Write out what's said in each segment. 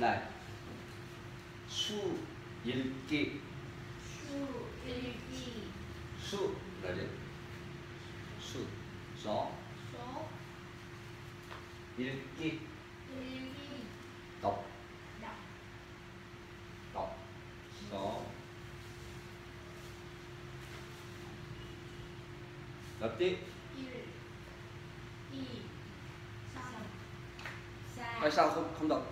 날. 수 읽기. 수 읽기 수 뭐지? 수. 서. 소 읽기. 읽기 đọc đọc đọc số đọc tiếp 1 2 3 tại 4 sao không không đọc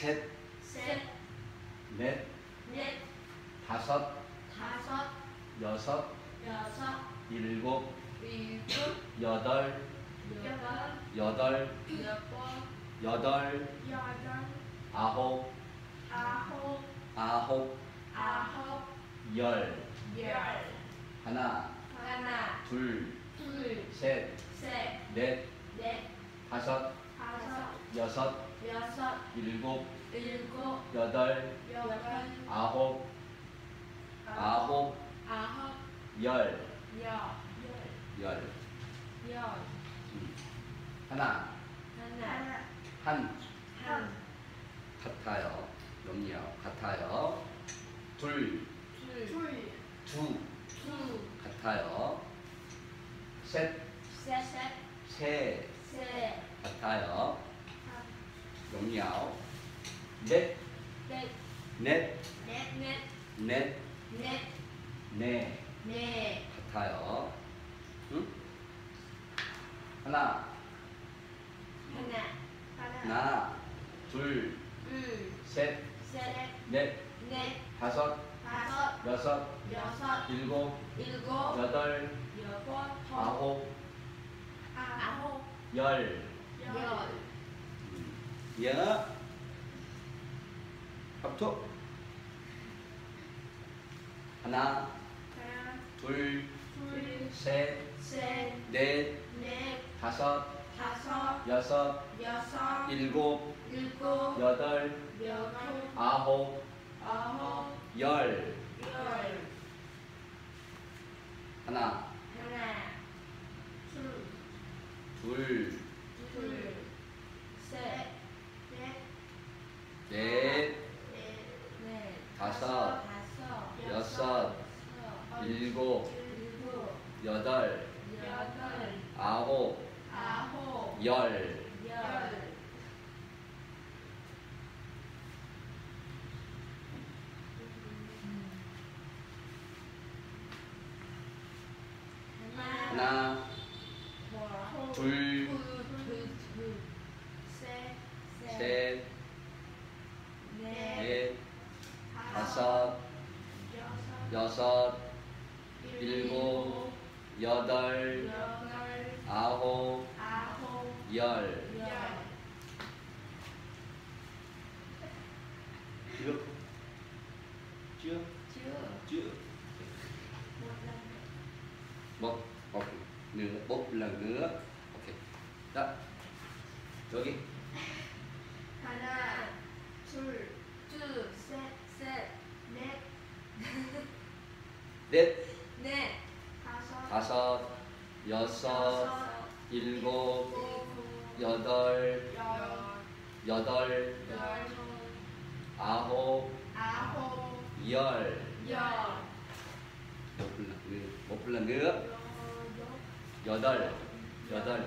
셋, 셋, 넷, 넷, 다섯, 다섯, 여섯, 여섯, 일곱, 일곱, 여덟, 여덟, 여덟, 여덟, 여덟, 여덟, 아홉, 아홉, 아홉, 아홉, 열. 열, 하나, 하나, 둘, 둘, 셋, 셋, 넷, 넷, 다섯, 다섯, 여섯, 여섯, 일곱, 일곱, 여덟, 여덟, 아홉, 아홉, 아홉, 열, 열, 열. 열, 음. 하나, 하나, 한, 한, 같아요. 염려, 같아요. 둘, 둘, 둘, 두, 두, 같아요. 셋, 셋, 셋, 세, 셋, 같아요. 염려. 넷, 넷, 넷, 넷, 넷, 넷, 넷, 네, 넷, 같아요. 응? 하나, 하나, 하나, 둘, 둘, 셋, 셋, 넷, 넷, 다섯, 다섯, 여섯, 여섯, 일곱, 일곱, 여덟, 여덟, 아홉, 아홉, 열. 열, 여. 합독. 하나, 하나, 둘, 둘, 셋, 셋, 넷, 넷, 다섯, 다섯, 여섯, 여섯, 일곱, 일곱, 여덟, 여덟, 아홉, 아홉, 열. 열, 하나, 하나, 둘, 둘, 둘, 셋, 넷, 넷, 넷, 다섯, 여섯, 일곱, 여덟, 아홉. 열, 하나, 둘, 셋, 셋, 넷, 넷, 다섯, 여섯, 일곱, 여덟, 아홉, 열. 열. Chưa? Chưa? Chưa. Chưa. Một lần. Một, một nữa, một lần nữa. Ok. Đó. 여기. 하나, 둘, 둘, 셋, 셋, 넷, 넷, 넷, 다섯, 다섯, 여섯, 여섯, 일곱, 일곱, 여덟, 열, 여덟, 열, 아홉, 아홉, 열. 열, lần nữa, một lần nữa. 여덟, 여덟.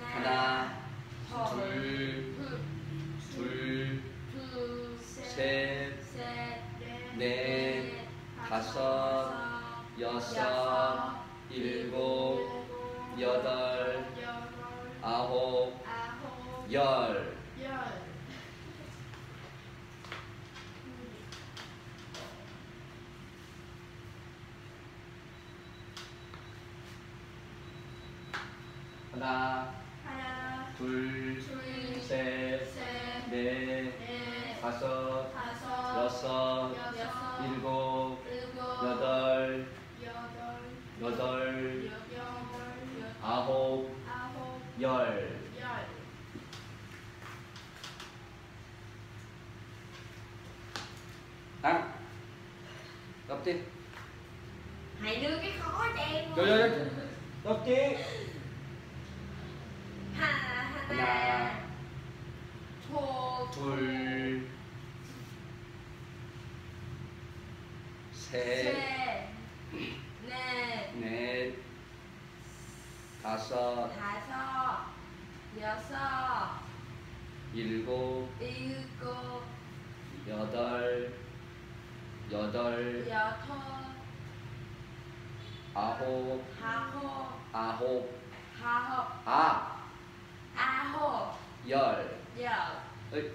하나, 둘, 둘, 둘, 셋, 셋, 넷, 다섯, 여섯, 일곱, 여덟, 아홉, 열. 하나, 둘, 셋. 열. 열. 당. 엎디. Hãy đưa cái khó cho em Yo yo yo. 엎디. Hà, 하나, 둘, 셋, 셋, 넷, 넷, 다섯, 다섯, 여섯, 일곱, 일곱, 여덟, 여덟, 여섯, 아홉, 아홉, 아홉, 아홉, 아, 아홉, 열. 열. 어이.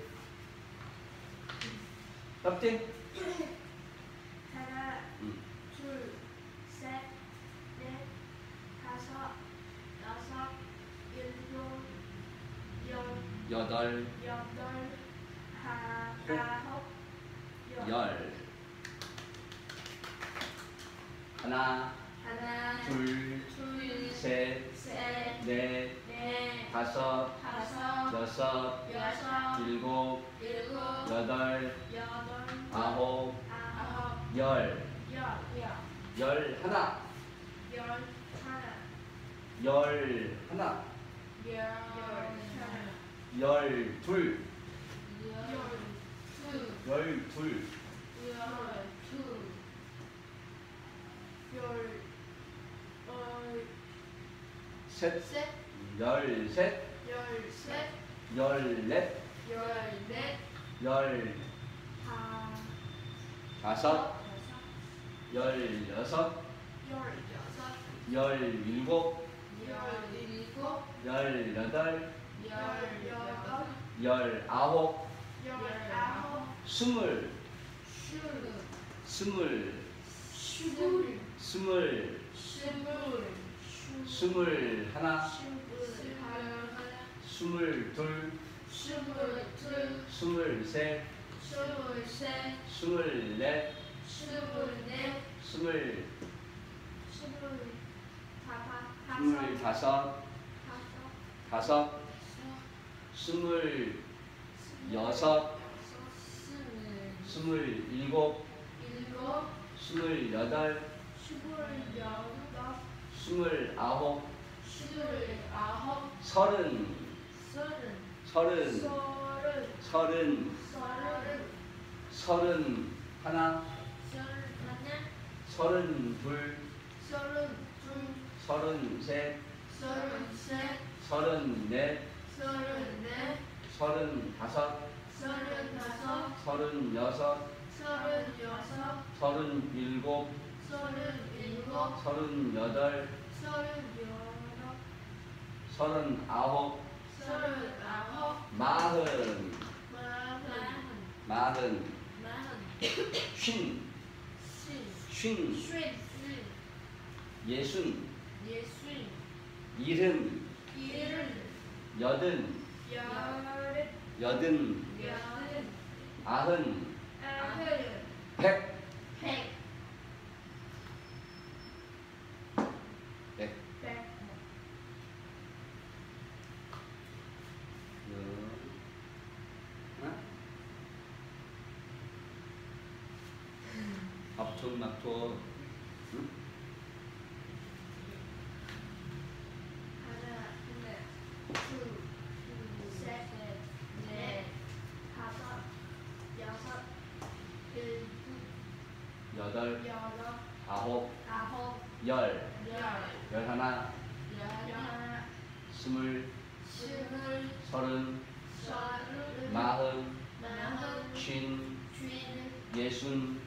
엎디. 하나, 응. 둘, 셋, 넷, 다섯, 여섯, 일곱, 열, 여덟, 여덟. 아홉, 열. 열. 하나, 하나, 둘, 둘, 셋, 셋, 넷, 넷, 다섯, 다섯, 여섯, 여섯, 일곱, 일곱, 여덟, 여덟, 아홉, 아홉, 열. 열, 열, 열 하나, 열 하나, 열 하나, 열 하나, 열 둘, 열 둘, 열 둘, 열 둘, 열 어, 셋, 셋, 열 셋, 열 셋, 열 넷, 열 넷, 열다 다섯, 열 여섯, 열 여섯, 열 일곱, 열 일곱, 열 여덟, 열 여덟, 열 아홉, 열 아홉, 스물, 스물, 스물, 스물, 스물 하나, 스물 둘, 스물 둘, 스물 셋, 스물 셋, 스물 넷, 스물 넷, 스물 스물 다섯, 다섯, 스물 여섯, 스물 일곱, 스물 여덟, 스물 아홉, 서른, 서른, 서른, 서른, 하나, 서른 둘, 서른 셋, 서른 셋, 서른 넷, 서른 넷, 서른 다섯, 서른 다섯, 서른 여섯, 서른 여섯, 서른 일곱, 서른 일곱, 서른 여덟, 서른 여덟, 서른 아홉, 서른 아홉, 마흔, 마흔, 마흔, 마흔, 쉰, 쉰, 쉰, 쉰, 예순, 예순, 일흔, 여든, 여든, 아흔, 백, 하나, 밥통 막통, 응? 하나, 둘, 셋, 넷, 다섯, 여섯, 일곱, 여덟, 여덟, 아홉, 아홉, 열, 열, 열하나, 열하나, 스물, 스물, 서른, 서른, 마흔, 마흔, 쉰, 쉰, 예순,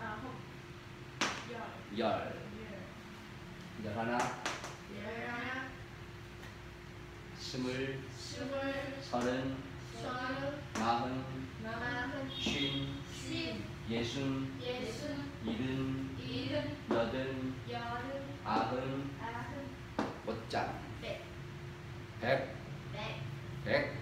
아, 어, 열. 열. 열. 하나. 열 하나, 스물, 서른, 마흔, 쉰, 예순, 이른, 여든, 아흔, 오짱, 백, 백,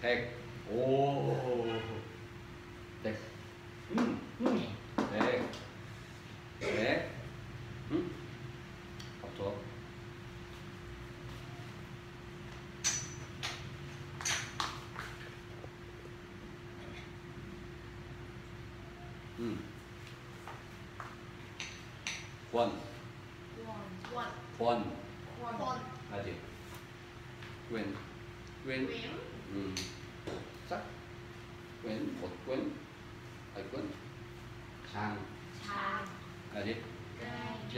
Tek. Oh.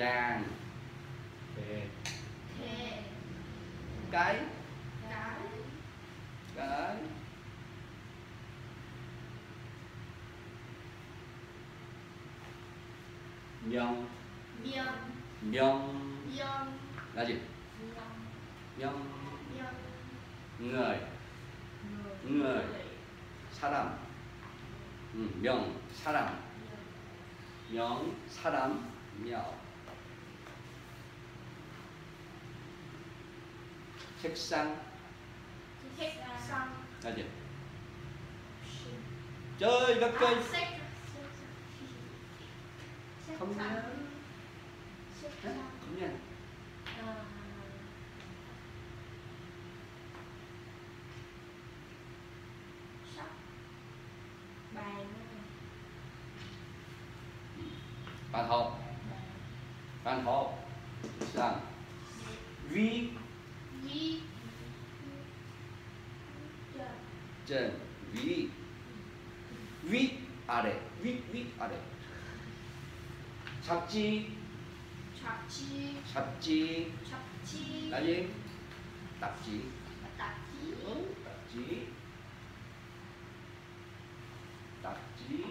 vàng thề cái. Cái. Cái. Dòng dòng Thích săn Thích săn Là gì? Chơi vật cây Không nhớ. Không nhớ. Bài Bài thôn 번째 위, 위 아래, 위, 위 아래. 잡지, 잡지, 잡지, 잡지, 나지, 딱지, 딱지, 어, 딱지, 딱지,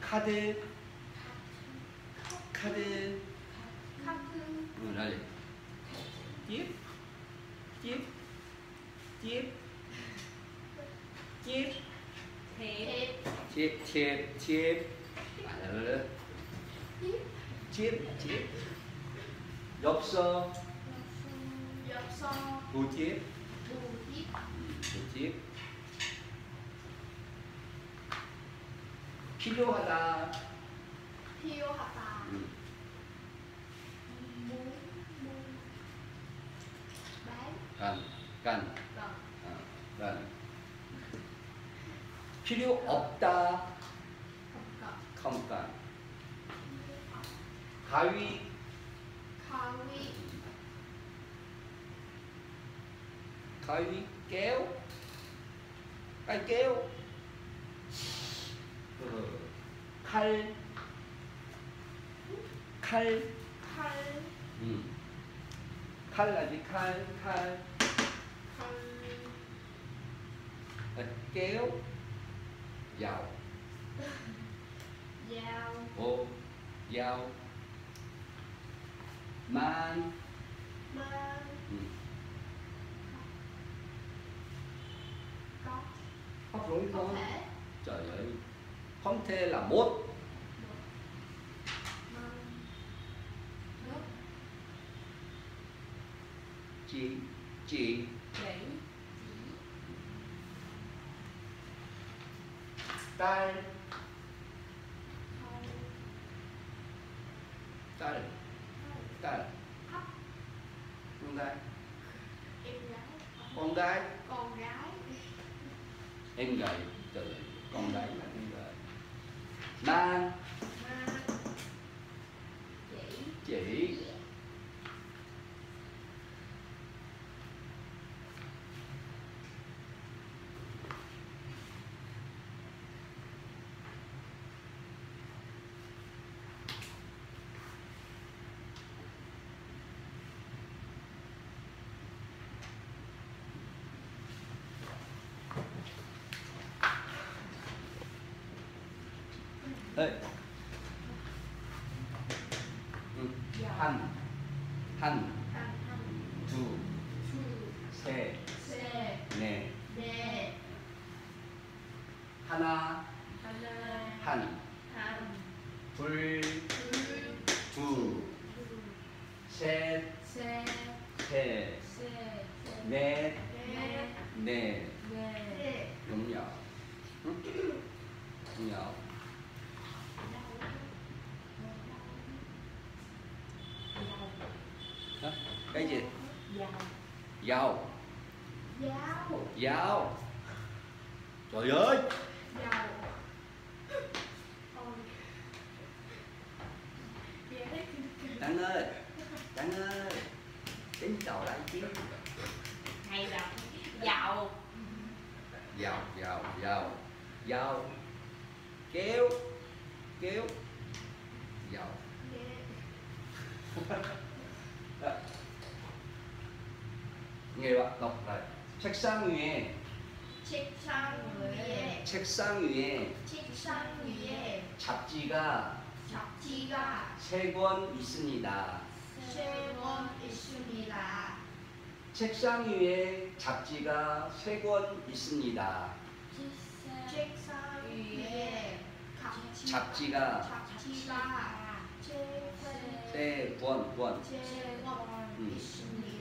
카드. 필요 없다. 컴간. 가위. 가위. 가위 깨요. 빨리 깨요. 그 칼. 칼. 칼. 음. 응. 칼라지 칼 칼. 칼. 아, 깨요. giàu giàu ô, giàu man. Man. Ừ. có. Có rối con trời ơi. Không thể là một chị chị. Tay, tay, tay, con gái. Con gái, con gái. Em gái, 哎，嗯，汉，汉。 책상 위에 책상 위에 책상 위에 책상 위에 잡지가 잡지가 세 권 있습니다. 세 권 있습니다. 책상 위에 잡지가 세 권 있습니다. 책상 위에 잡지가 잡지가 세 권, 권. 세권 음. 있습니다.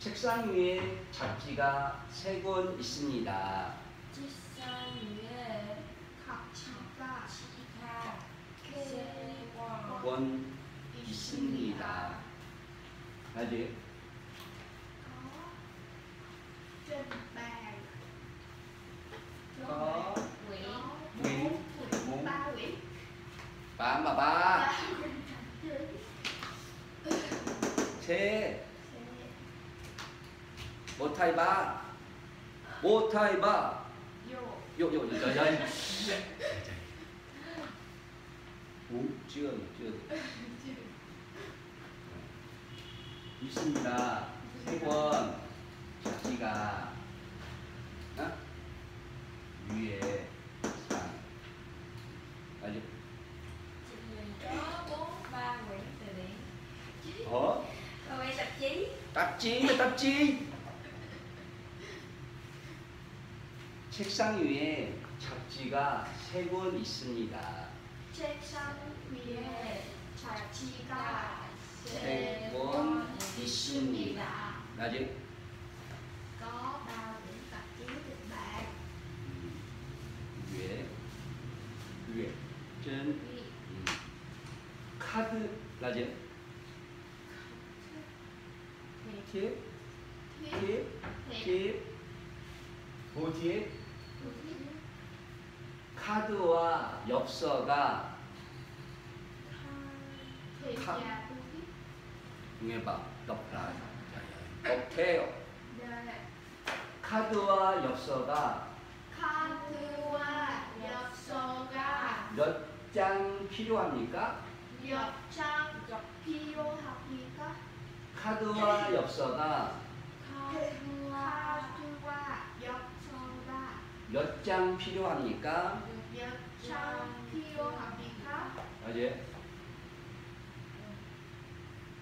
책상 위에 잡지가 세 권 있습니다. 책상 위에 잡지가 세권 권 있습니다. 알지? trên bàn có quyển quyển bốn một thay ba vô Dụ dụ trời ơi Uống chưa chưa 있습니다 세권 잡지가 어? 위에 상 điển 어? quay tạp chí 딱지 딱지 책상 위에 잡지가 세 권 있습니다. 책상 위에 잡지가 세세권권 있습니다. 있습니다. 알지? có ba quyển tạp chí trên bàn 위에. 위에. 음. 카드. 라지 thì 팁 thiết 팁 thì 팁 보티에 bà đọc lại 어때요? 네. 카드와 엽서가 카드와 엽서가 몇 장 필요합니까? 엽장 필요합니까? 카드와 엽서가 카드와 엽서가 몇 장 필요합니까? 엽 장 필요합니까? gì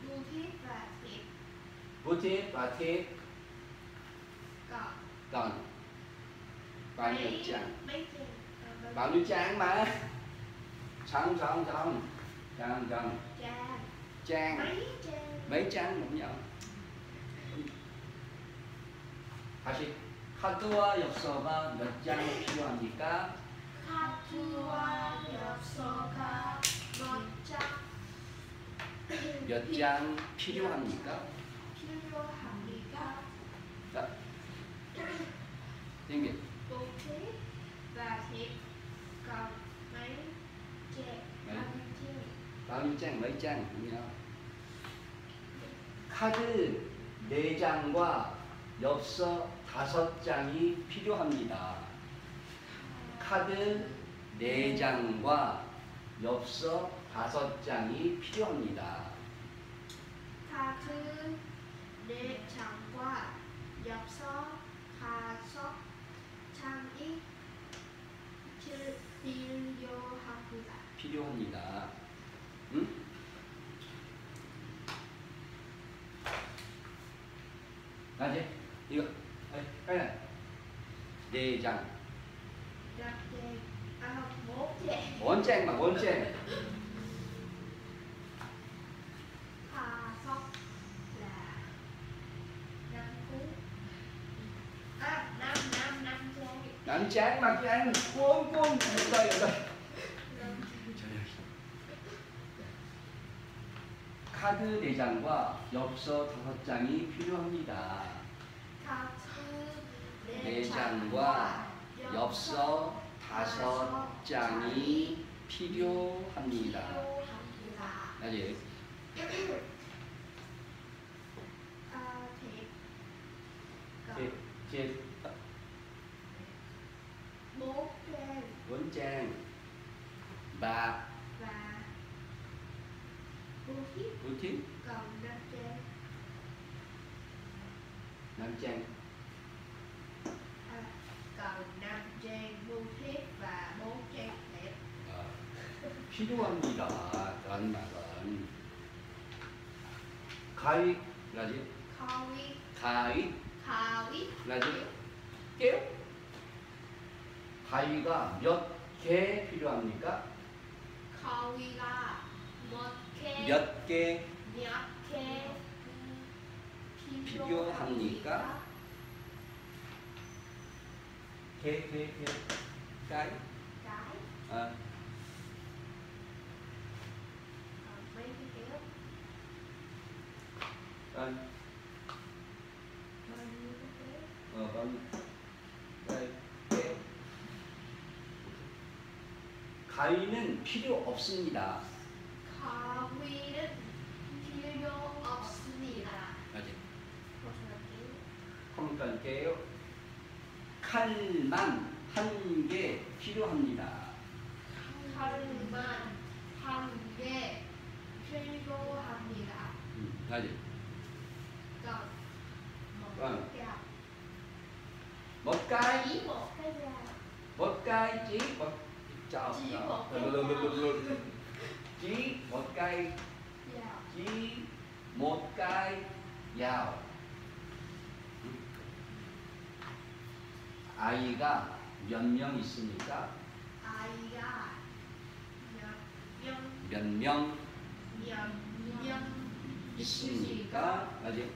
Bu thiết và thiệp bố thiết và thiết Còn còn bao nhiêu mấy trang mấy trang à, bao nhiêu trang mà xong xong xong xong xong trang trang mấy trang mấy trang cũng nhau 다시 카드와 엽서가 몇 장 필요합니까? 엽서가 몇 장 필요합니까? 필요합니까? 자, 장 cũng nhau. 카드 4장과 엽서 5장이 필요합니다. 카드 4장과 엽서 5장이 필요합니다. 카드 네 장과 엽서 다섯 장이 필- 필요합니다. 필요합니다. 응? 나지? 이거 아이, 빨리 네 장. Đặt trang à, bốn trang 원장만 원장. Hà sóc là năm cú à năm năm năm trang 난 장, 막 장, 꽁꽁 여기다. năm 카드 4장과 엽서 5장이 필요합니다. 카드 네 장과 엽서 5장이 필요합니다. 필요합니다. 아, thiệp 제, 제 원장 thiếp bố thí còn 필요합니다. 라는 말은 가위 라지? khói 가위 khói 라지? 깨요? 가위가 몇 개 필요합니까? 개몇개 몇개 필요합니까? 개, 개, 개. cái 어, còn mấy cái kéo 어, bao nhiêu cái kéo 어, bao nhiêu? cái, 개. 가위는 필요 없습니다. 가위는 필요 없습니다. kéo không 깨요. 칼만 한 개 필요합니다. 칼만 한 개 필요합니다. 음, gạo một cái chỉ một cái gạo một cái chỉ một chào Chỉ chào. một cái Lụ, lụ, lụ, lụ, lụ. chỉ một cái gạo chỉ một cái dao 아이가 몇명 있습니까? 아이가 몇명 몇명 몇명 있습니까? 아직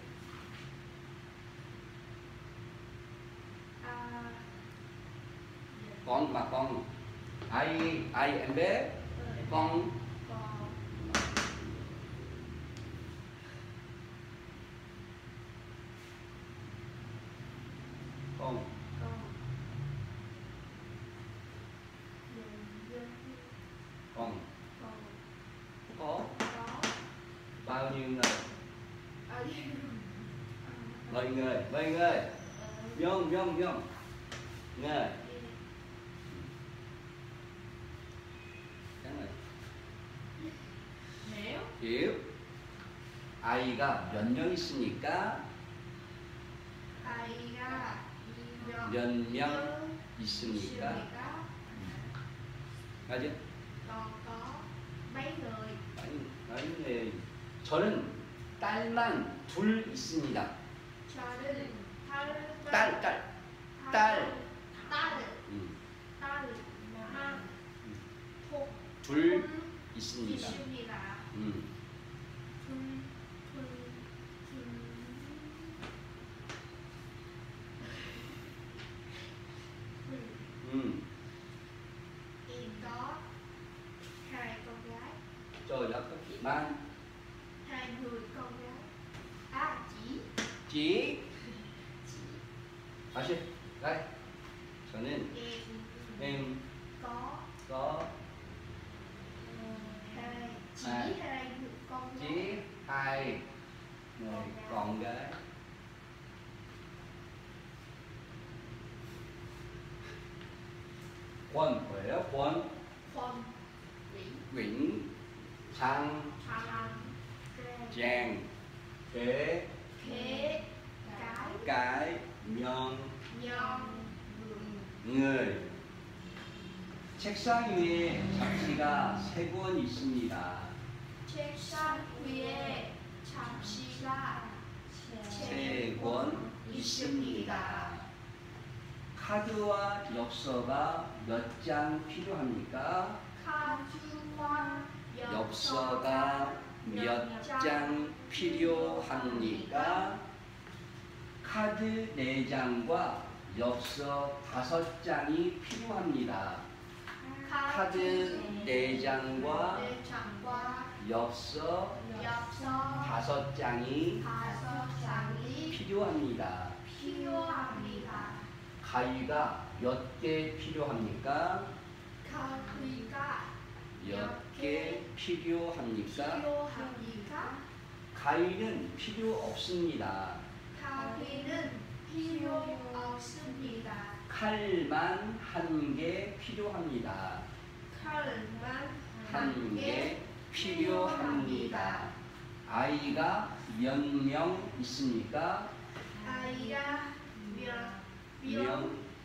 아 con mà con I, I, em bé? Con. Con. Con. Có. Bao nhiêu người? Bảy người bảy người. Dông dông dông. Người. 아이가 몇 명 있습니까? 아이가 몇 명 있습니까? 맞아? 아니, 아니, 네. 저는 딸만 둘 있습니다. 저는 딸만 딸, 딸. 딸. 딸 음, 딸만 톡둘 있습니다. 있습니다. 음, 둘, 둘, 둘. 둘. 음. Em có hai con gái, 저 약간 만, hai người con gái. À, chỉ 지, 다시, 라이. 저는 em em có có hai chỉ Hai. hai người con gái. chỉ hai người con gái. 권 뭐예요? 권, vĩ 윈, 장, 장, kế, khế cái cái, 명, người người. 책상 위에 잡지가 세 권 있습니다. 책상 위에 잡지가 세 권 있습니다. 카드와 엽서가 몇 장 필요합니까? 카드와 엽서가 몇 장 필요합니까? 카드 4장과 엽서 5장이 필요합니다. 카드 4장과 내장과 엽서 엽서 5장이 다섯 장이 필요합니다. 필요합니다. 가위가 몇 개 필요합니까? 가위가 몇 개 필요합니까? 필요합니까? 가위는 필요 없습니다. 가위는 필요 없습니다. 칼만 한 개 필요합니다. 칼만 한 개 필요합니다. 아이가 몇 명 있습니까? 아이가 몇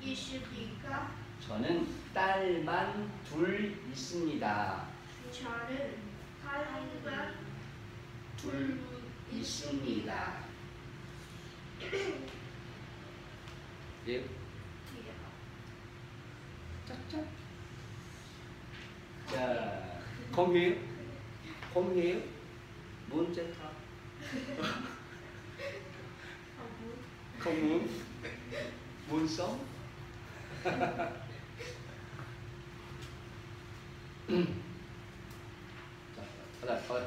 있습니까? 저는 딸만 둘 있습니다. 저는 딸만 둘 있습니다. 예, 짝짝. 자, muốn chết không? không muốn, muốn sống. 자, 하나 더.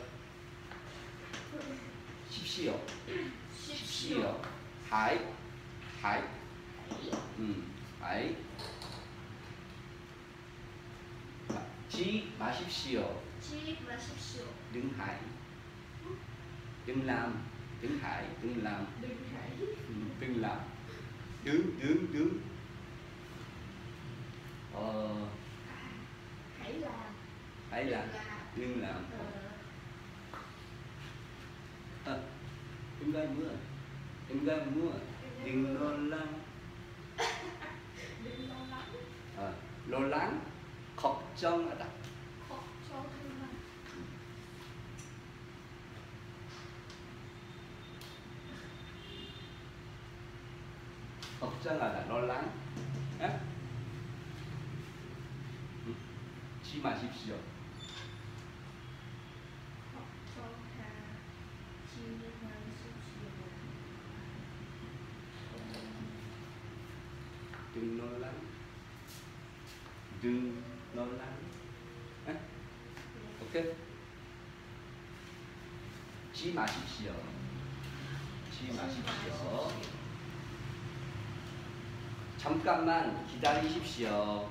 십시오, 십시오. hải, hải, 음, hải. Chí 마십시오. Chi 마십시오. Đừng hải. Đừng làm. Đừng hải. Đừng làm. Đừng hãy Ừ, Đừng làm. do do do ờ hãy làm hãy làm đừng làm ờ. ờ, em gái mưa à? em gái mưa à? đừng lo lắng. Đừng lo lắng. À, lo lắng khóc trong ở đặt 걱정하다. lo lắng. 예? 음, 지 마십시오. 걱정하지 마십시오. Đừng lo lắng. Đừng lo lắng. 예? 오케이? 지 마십시오. 지 마십시오. 잠깐만 기다리십시오.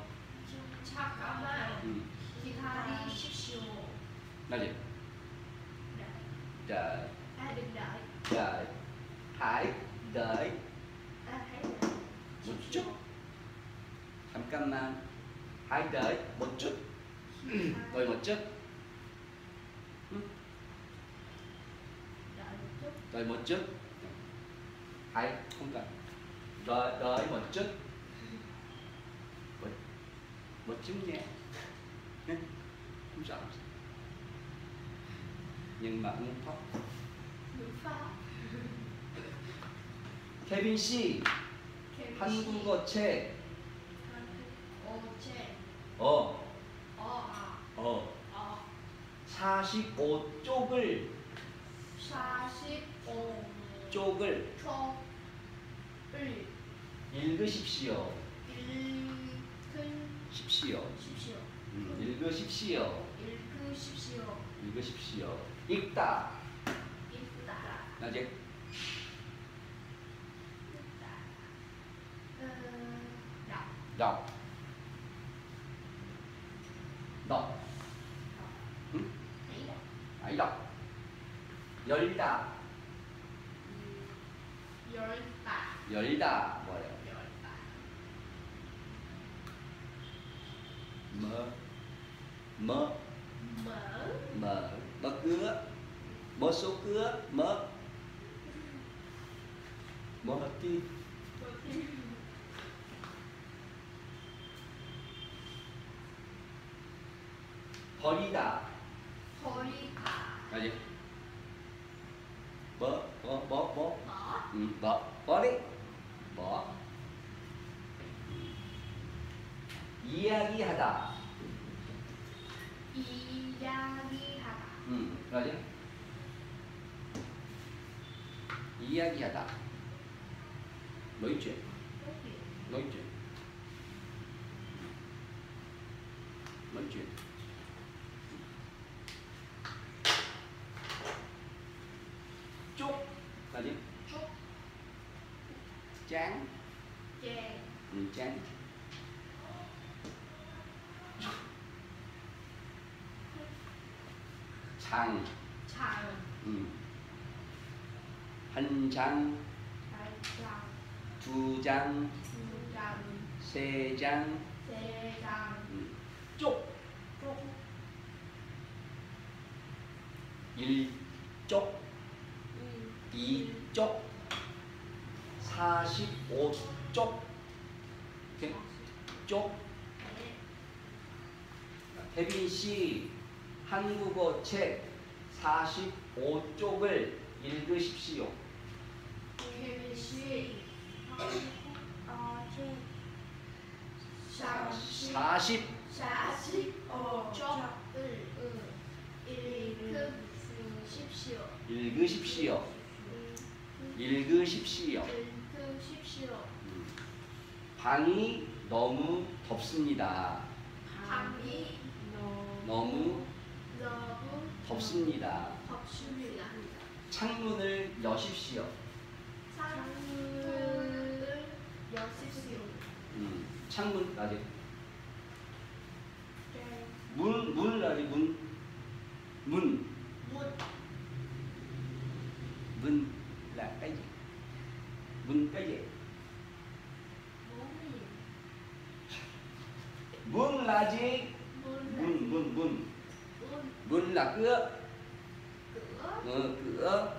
잠깐만 음, 기다리십시오. 나지? 자. 자, đợi. một chút. 잠깐만. 음, Đợi một chút. đợi một chút. hãy không một chút nhé. Nhé. không sợ. nhưng mà ngữ pháp ngữ pháp 케빈 씨 한국어 책 어제 어, 어 아 어, 어 45쪽을 45 쪽을 쪽을 읽으십시오. 읽으십시오. 십시오. 음, 읽으십시오. 읽으십시오. 읽으십시오. 읽다. 읽다. 나제. 어, đọc. đọc. đọc. 응? 아이 đọc. 열다. 열다. 열다. 뭐예요? mơ mơ mở mở bất cứ bơ số cứa. Mơ bơ hợp chi hỏi đi đạo 이야기하다 nói chuyện nói chuyện nói chuyện nói chuyện chúc là gì chúc chán chè ừ, chán 장장 음. 한 장, 두 장, 세 장, 음. 쪽, 쪽 일쪽, 이쪽, 사십오쪽, 이렇게 쪽. 태빈 씨 한국어 책 45쪽을 읽으십시오. 케빈씨 어제 40 40 45쪽을 읽으십시오 읽으십시오. 읽으십시오. 읽으십시오 음. 방이 너무 덥습니다. 밤이 너무 너무 덥습니다. 덥습니다 창문을 여십시오. 창문을 여십시오 음. 창문 아직 문, 문 문, 문, 문 문? 문문 là gì? 문 문, 문, 문. 문문 là cửa. cửa Ờ, cửa.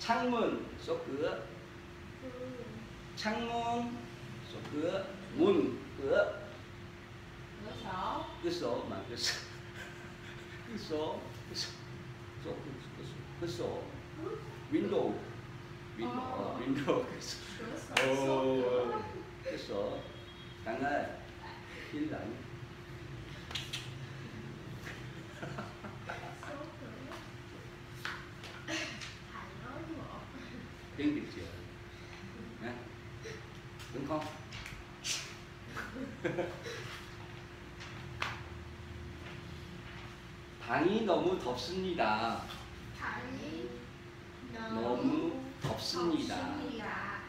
창문, số cửa. cửa 창문, số cửa. 문, cửa. cửa sổ cửa sổ mà cửa sổ cửa sổ cửa sổ cửa sổ cửa sổ, cửa sổ. window window Ờ. window cửa sổ cửa sổ Ồ, cửa cửa sổ thằng ơi yên lặng tiếng việt Nè. đúng không 방이 너무 덥습니다. 방이 너무 덥습니다. 덥습니다.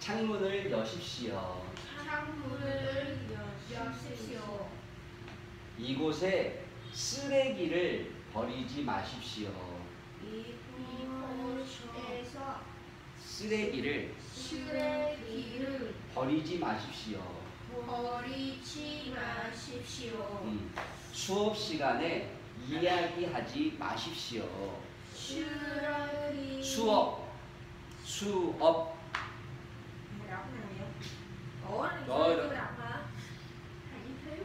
창문을 여십시오. 창문을 여십시오. 이곳에 쓰레기를 버리지 마십시오. 쓰레기를 쓰레기를 버리지 마십시오. 버리지 마십시오. 음, 수업 시간에 이야기하지 마십시오. 쓰레기 수업, 수업. Không? Ủa, này Rồi, chưa rồi. tôi đọc hả? Hãy thiếu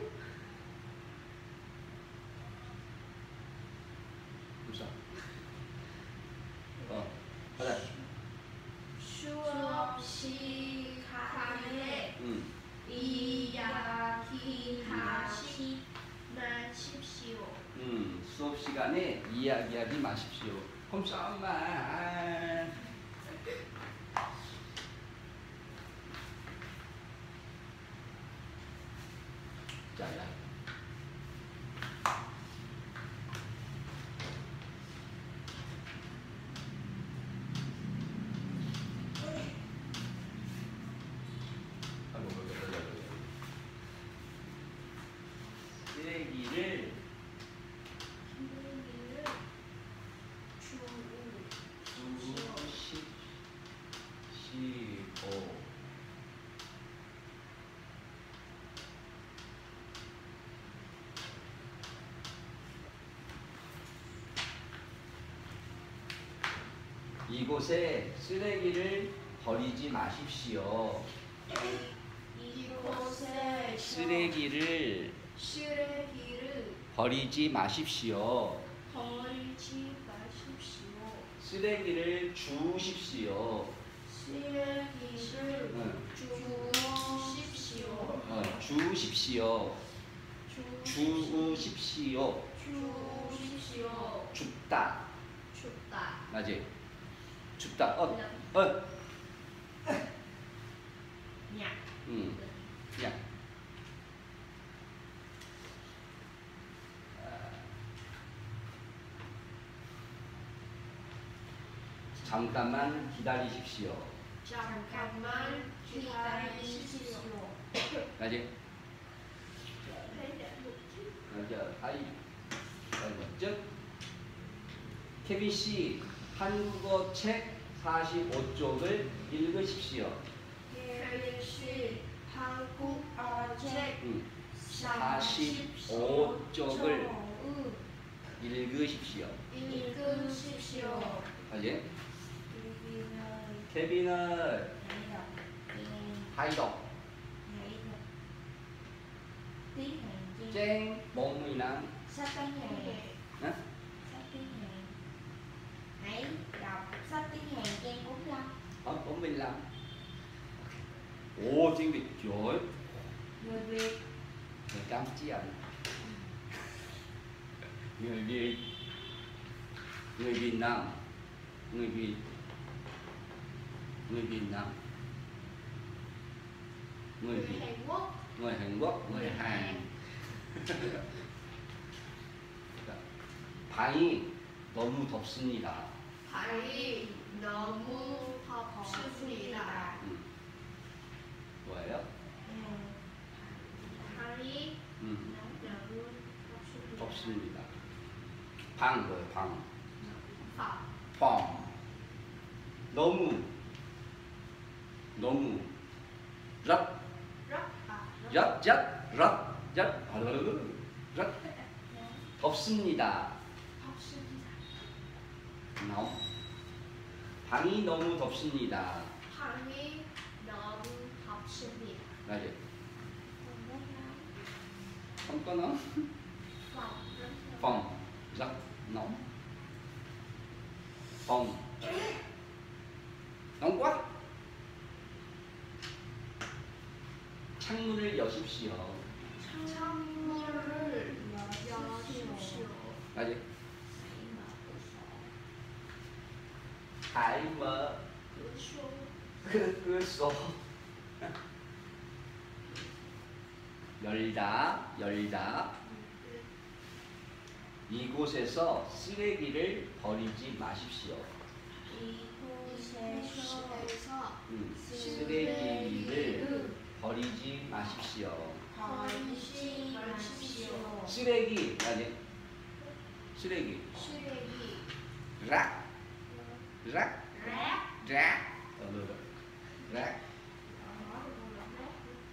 시간에 이야기하지 마십시오. 꼼짝만. 자야. 아이고, 아이고, 아이고, 아이고. 쓰레기를 쓰레기를 주우 주십시오. 이곳에 쓰레기를 버리지 마십시오. 이곳에 쓰레기를 쓰레기를 버리지 마십시오. 버리지 마십시오. 쓰레기를 주십시오. 쓰레기를 응. 주십시오. 어, 주십시오. 주십시오. 주십시오. 줍다. 춥다. 맞지? 줍다. 어, 어, 냐. 음, 야. 아. 잠깐만 기다리십시오. 잠깐만 기다리십시오. 맞지? 맞아. 하이. 맞죠? 케빈 씨, 한국어 책 45쪽을 읽으십시오. 케이씨 한국어 책 음, 45쪽을 읽으십시오. 읽으십시오. 맞지? 케빈을 하이덕, 쨍, 몽이랑, Sách tiếng Hàn 응? Hàn Hãy đọc sách tiếng Hàn trang 45 어, 45. 오, tiếng Việt giỏi. Người Việt Người Campuchia. Người Việt. Người Việt Nam. Người Việt. Người Việt Nam. Người Người Việt. Hàn Quốc. người Hàn Quốc, người Hàn. 방이 너무 덥습니다. 발이 너무 덥습니다. 음. 뭐예요? 발이 음, 너무 덥습니다. 덥습니다. 방 뭐예요? 방. 밥. 방. 너무. 너무. rất rất rất rất 덥습니다. 덥습니다. 너무. 방이 너무 덥습니다. 방이 너무 덥습니다. 맞아요. Không có phòng là phòng rất nóng phòng nóng quá 창문을 여십시오 창문을 여십시오. 맞아 cửa sổ 열다 열다. 이곳에서 쓰레기를 버리지 마십시오. 이곳에서 에서 음, 쓰레기를 버리지 마십시오. 버리지 마십시오. 쓰레기 아니 쓰레기. 쓰레기. 락 락, 랩 락, 어, 뭐, 뭐. 락,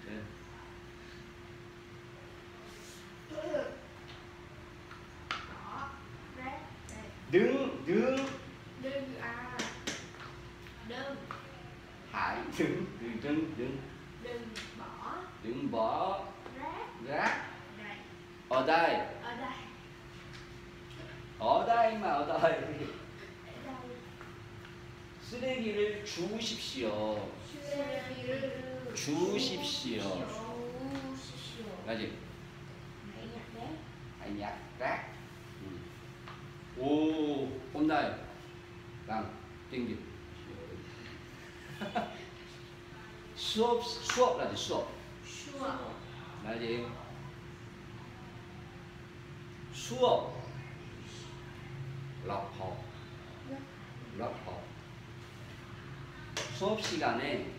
네. 등, 등, đừng à đừng hải, đứng, đứng, đứng, đứng, đừng bỏ đứng bỏ rác rác này ở đây, ở đây ở đây mà ở đây. ở đây 쓰레기를 주십시오. 주십시오 맞지? Ừ. 오, đang tiếng Việt. 수업 수업 gì 수업? 수업 lớp học lớp học 수업 시간에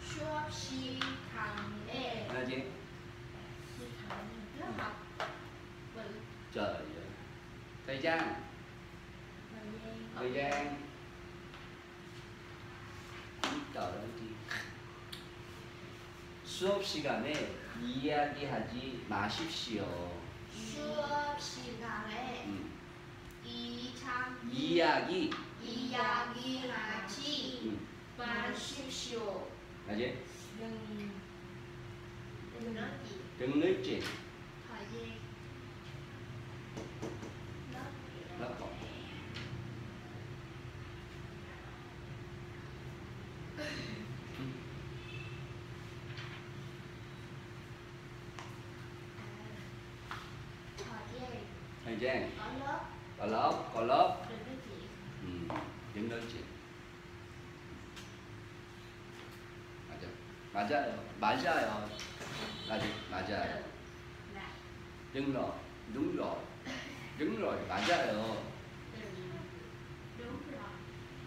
수업 시간에 Vậy trời ơi. thời gian thời gian trời ơi gì? 수업 시간에 이야기하지 마십시오. 수업 시간에 음. 이야기, 이야기하지 음. 마십시오. 알지? đừng Đừng nói gì Đừng nói chuyện. thời gian lớp lớp học. thời gian thời gian ở lớp có lớp có lớp đừng nói chuyện chuyện 맞아 맞아요 맞아요 gì 맞아요 đúng rồi 맞아요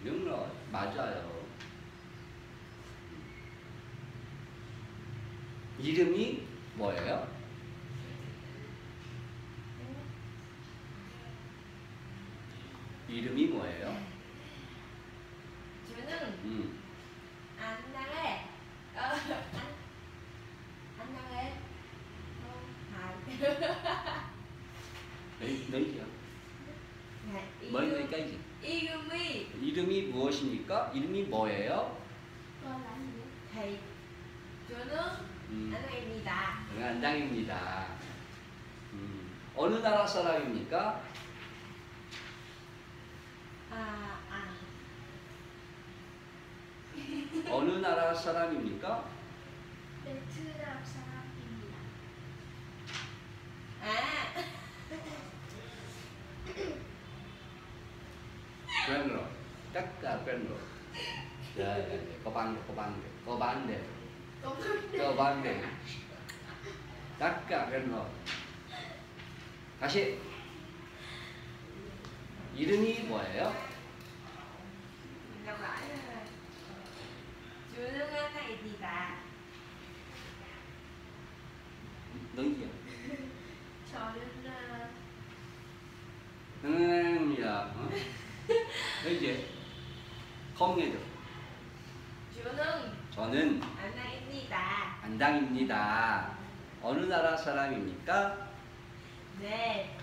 đúng 맞아요 이름이 뭐예요? 이름이 뭐예요? 저는 음. 안녕해 어, 안, 안녕해 어, 아, lấy lấy gì ạ? 네, mới lấy 이름, cái gì? 이름이 이름이 무엇입니까? 이름이 뭐예요? con là gì thầy 저는 음, 안녕입니다 안당입니다. 음, 어느 나라 사람입니까? 아, 아, 어느 나라 사람입니까? 베트남 사람입니다 아, có vấn đề có bán được. tất cả quen rồi. 다시 이름이 뭐예요? đọc lại rồi 저는 안녕입니다 nói gì ạ? 저는 어, 응입니다. 어? gì? không nghe được. 저는 저는 안녕입니다 안당입니다. 어느 나라 사람입니까? 네,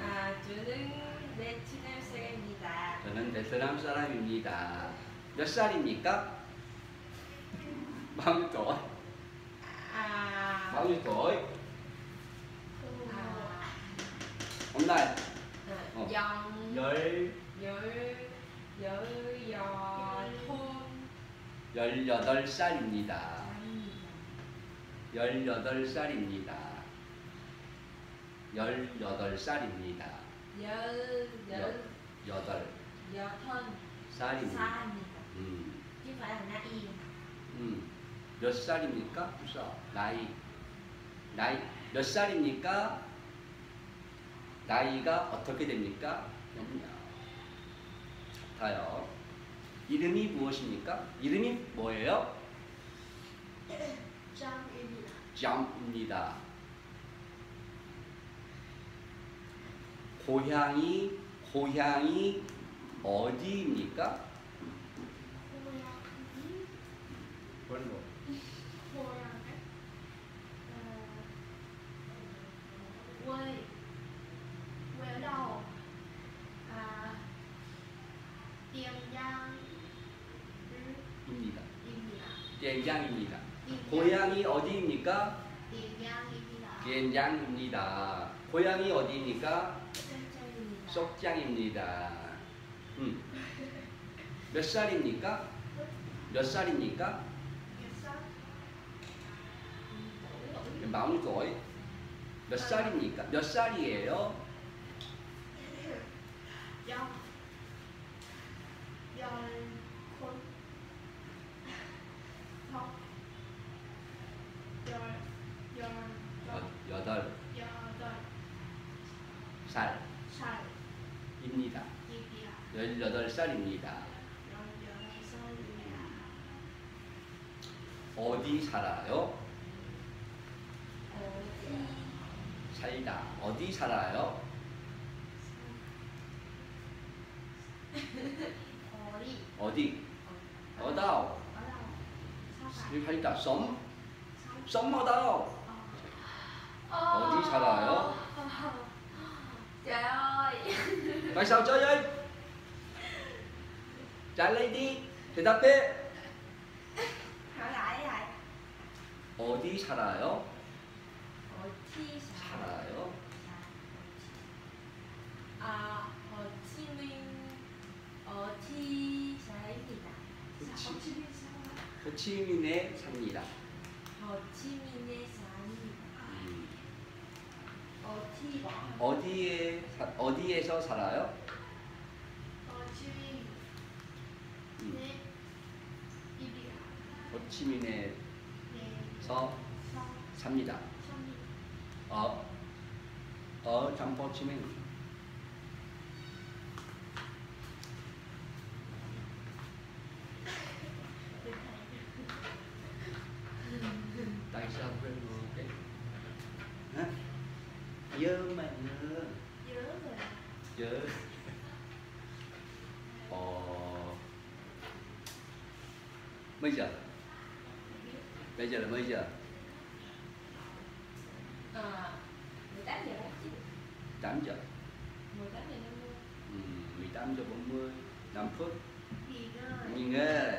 아, 저는 베트남 사람입니다 저는 베트남 사람입니다. 몇 살입니까? 30 tuổi. 아, 30 tuổi. 그 아, Hôm nay 어, 영, 열 열, 열, 여통 18살입니다. 18살입니다. 18살입니다. 열, 열, 여덟 여통 살입니다. 사입니다 음, chứ phải là 나이 음. 몇 살입니까? 우선 나이 나이 몇 살입니까? 나이가 어떻게 됩니까? 그럼요. 같아요. 이름이 무엇입니까? 이름이 뭐예요? 짱입니다 점입니다. 고향이 고향이 어디입니까? 고양이 그런 거. 고양이 어, quê quê ở đâu à, Tiền Giang 입니다. 입니다 젠장입니다. Tiền 고향이 어디입니까? 젠장입니다. 고향이 어디입니까? 속장입니다. 음. 몇 살입니까? 몇 살입니까? 마흔 tuổi. 몇 살입니까? 몇 살이에요? do do khôn không do do do 여, 여덟 do do 살입니다. sai gì kìa 열여덟 살입니다. 어디 살아요? 살다. 어디 살아요? 어디? 여기 살다. ở đâu? ờ 어디 살아요? ơi Tại sao chơi đi. 대답해. 어디 살아요? 어디 살 살아요? 아 호치민 어디 살입니다 호치민에 삽니다. 호치민에 살입니다 음. 어디 뭐 어디에 사, 어디에서 살아요? Minh 음. India 호치민에서 Sau 삽니다. 어, 어, 장포치민. Tại sao quên rồi cái? Hả? Nhớ mà nhớ. Nhớ rồi Nhớ. Mấy giờ? Bây giờ là mấy giờ? à 18 giờ 49 8 giờ. 18 giờ 50 Ừ, 18 giờ 40. 5 phút. Nghỉ ngơi nghỉ ngơi